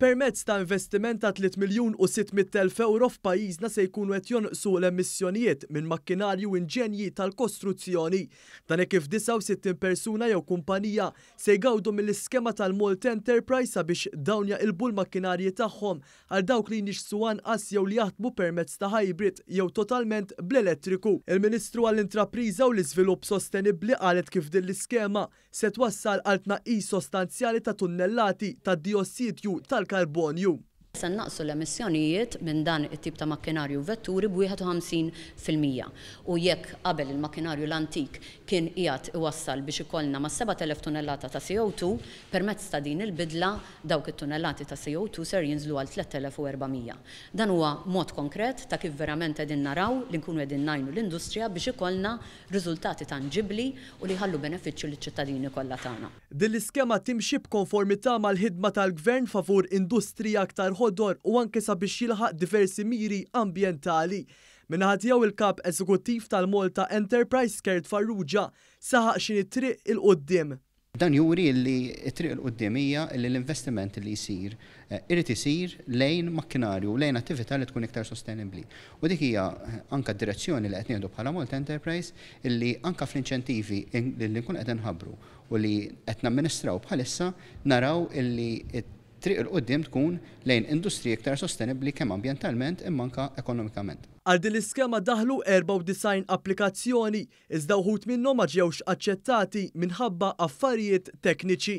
Permezz ta' investiment ta' tliet miljun u sitt mitt elf ewro f'pajjiżna se jkunu qed jonqsu l-emissjonijiet minn makkinarji u inġenji tal-kostruzzjoni. Dan hekk kif 69 persuna jew kumpanija se jgawdu mill-iskema tal-Malta Enterprise sabiex dawn jaqilbu l-makkinarji tagħhom Għal dawk li jnixxsu anqas jew li jaħdmu permezz ta' hybrid jew totalment bl-elettriku, il-Ministru għall-Intrapriża u l-Iżvilupp Sostenibbli qalet kif din l-iskema se twassal għal tnaqqis sostanzjali ta' tunnellati ta' dijossidju tal-karbonju. Se nnaqqsu l-emissjonijiet minn dan it-tip ta' makkinarju u vetturi b'51 fil-mija u jekk qabel il-makkinarju l-antik kien qiegħed iwassal biex ikollna mas-7,000 tunnellata ta' CO2, permezz ta' din il-bidla, Dawk it-tunnellati ta' CO2 ser jinżlu għal 3,400. Dan huwa mod konkret ta' kif verament qegħdin naraw li nkunu qegħdin ngħinu l-industrija biex ikollna riżultati tanġibbli u li jħallu benefiċċju liċ-ċittadini kollha tagħna. Din l-iskema timxi b'konformità mal-ħidma tal-Gvern favur industrija aktar ħodor u anke sabiex jilħaq diversi miri ambjentali. Min-naħa tiegħu il-Kap Eżekuttiv tal-Malta Enterprise Gerd Farrugia saħaq x'inhi t-triq 'il quddiem. Dan juri li t-triq 'il quddiem hija li l-investiment li jsir irid isir lejn makkinarju u lejn attività li tkun iktar sostenibbli. U dik hija anke d-direzzjoni li qed nieħdu bħala Malta Enterprise illi anke fl-inċentivi li nkunu qed inħabbru u li qed namministraw bħalissa naraw illi t-triq 'il quddiem tkun lejn industriji iktar sostenibbli kemm ambjentalment imma anke ekonomikament. Għal din l-iskema daħlu 94 applikazzjoni iżda wħud minnhom ma ġewx aċċettati minħabba affarijiet tekniċi.